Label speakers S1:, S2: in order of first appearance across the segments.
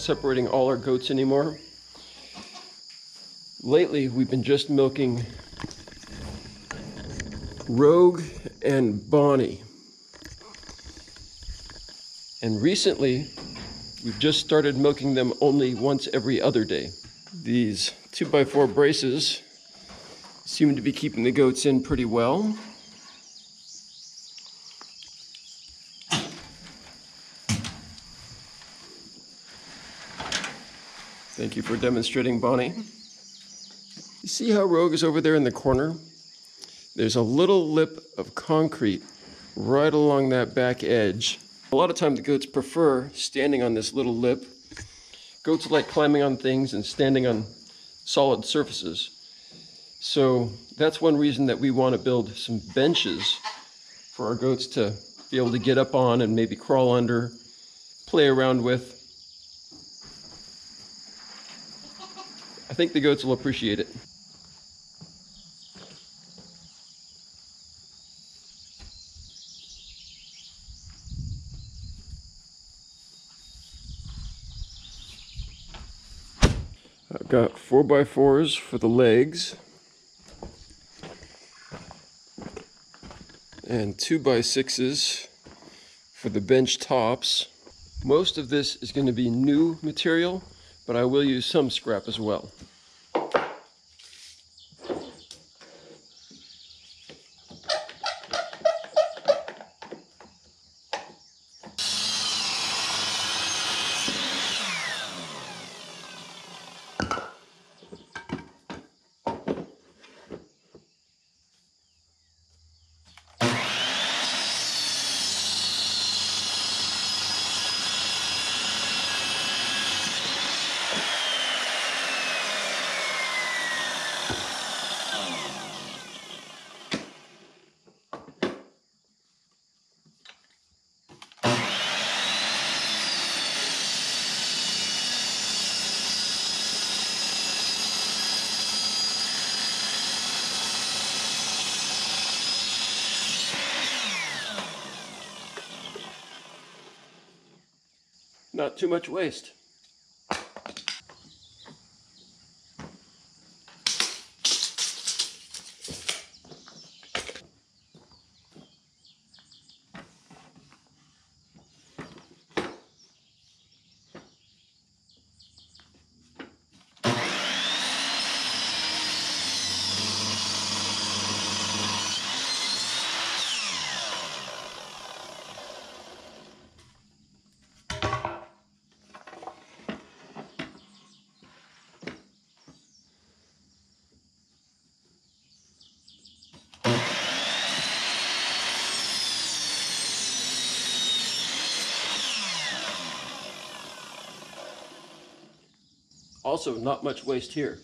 S1: separating all our goats anymore. Lately, we've been just milking Rogue and Bonnie. And recently, we've just started milking them only once every other day. These 2x4 braces seem to be keeping the goats in pretty well. Thank you for demonstrating, Bonnie. You see how Rogue is over there in the corner? There's a little lip of concrete right along that back edge. A lot of times the goats prefer standing on this little lip. Goats like climbing on things and standing on solid surfaces. So that's one reason that we want to build some benches for our goats to be able to get up on and maybe crawl under, play around with. Think the goats will appreciate it. I've got four by fours for the legs and two by sixes for the bench tops. Most of this is going to be new material, but I will use some scrap as well. Not too much waste. Also, not much waste here.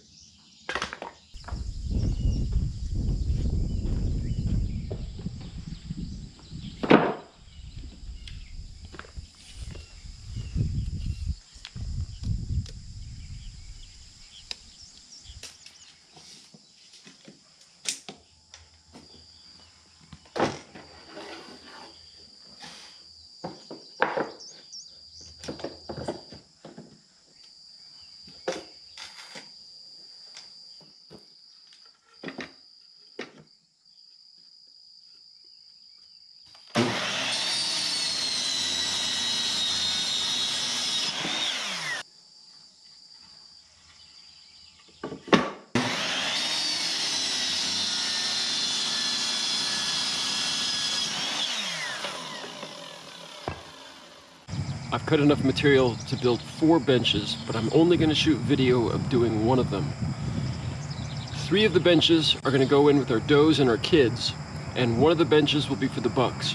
S1: I've cut enough material to build four benches, but I'm only going to shoot video of doing one of them. Three of the benches are going to go in with our does and our kids, and one of the benches will be for the bucks.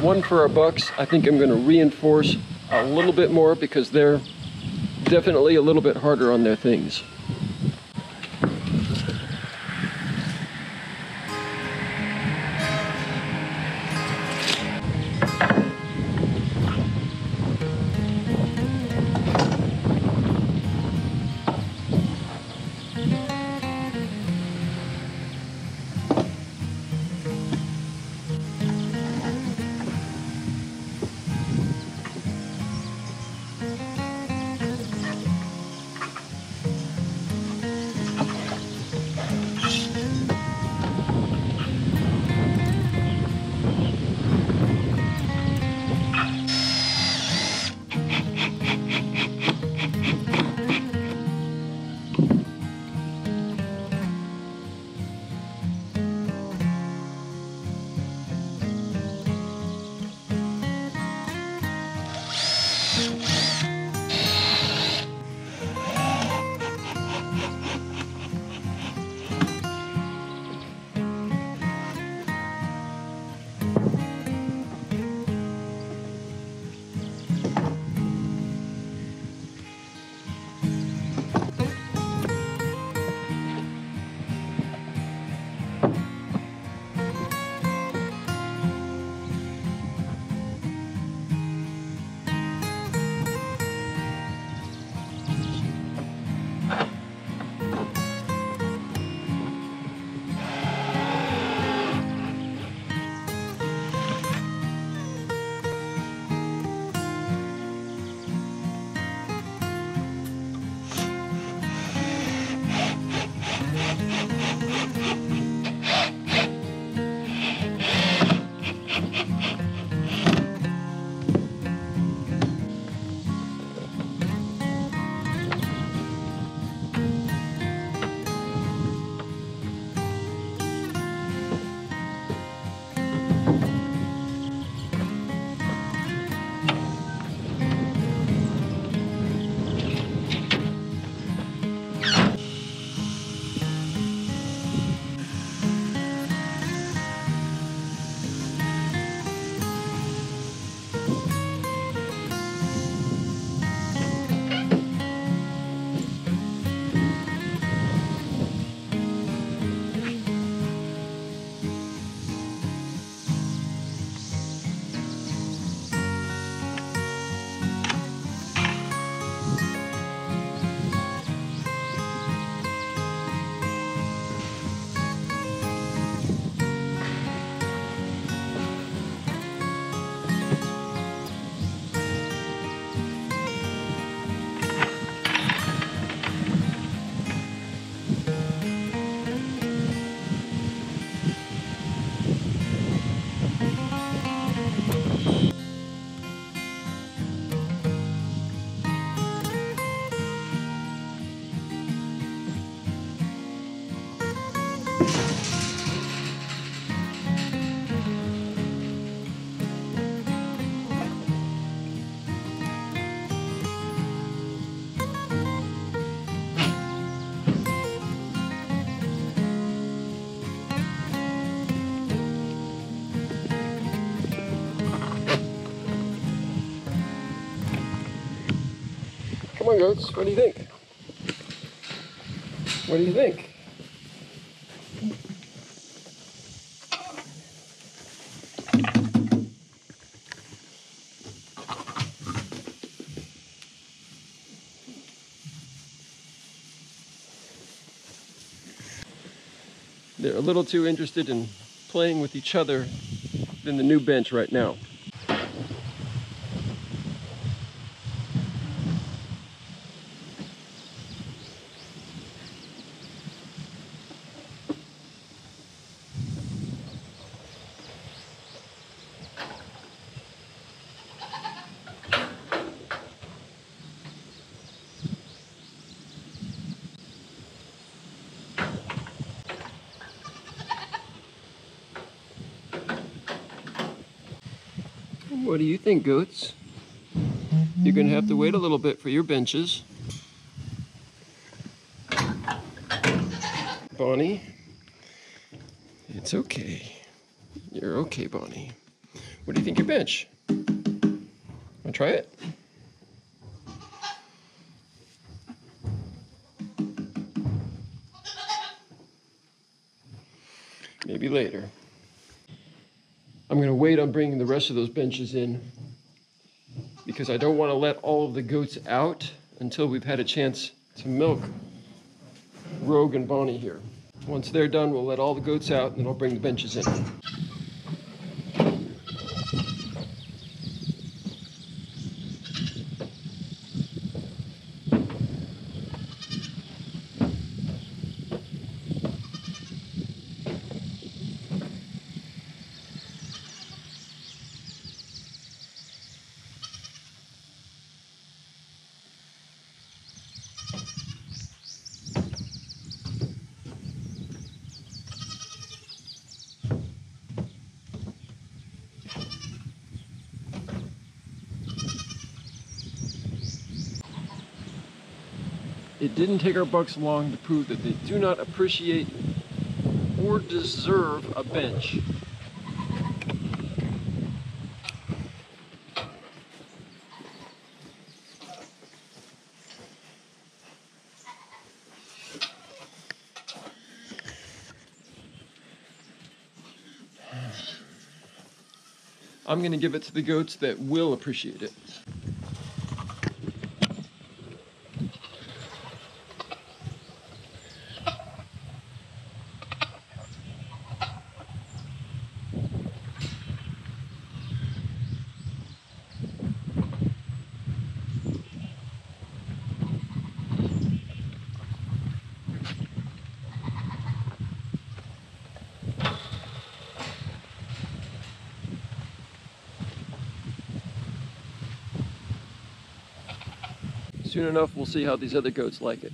S1: One for our bucks, I think I'm going to reinforce a little bit more because they're definitely a little bit harder on their things. Goats. What do you think? What do you think? They're a little too interested in playing with each other than the new bench right now. What do you think, goats? You're gonna have to wait a little bit for your benches. Bonnie, it's okay. You're okay, Bonnie. What do you think your bench? Wanna try it? Maybe later. I'm gonna wait on bringing the rest of those benches in because I don't wanna let all of the goats out until we've had a chance to milk Rogue and Bonnie here. Once they're done, we'll let all the goats out and then I'll bring the benches in. It didn't take our bucks long to prove that they do not appreciate or deserve a bench. I'm going to give it to the goats that will appreciate it. Soon enough, we'll see how these other goats like it.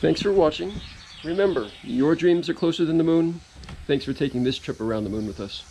S1: Thanks for watching. Remember, your dreams are closer than the moon. Thanks for taking this trip around the moon with us.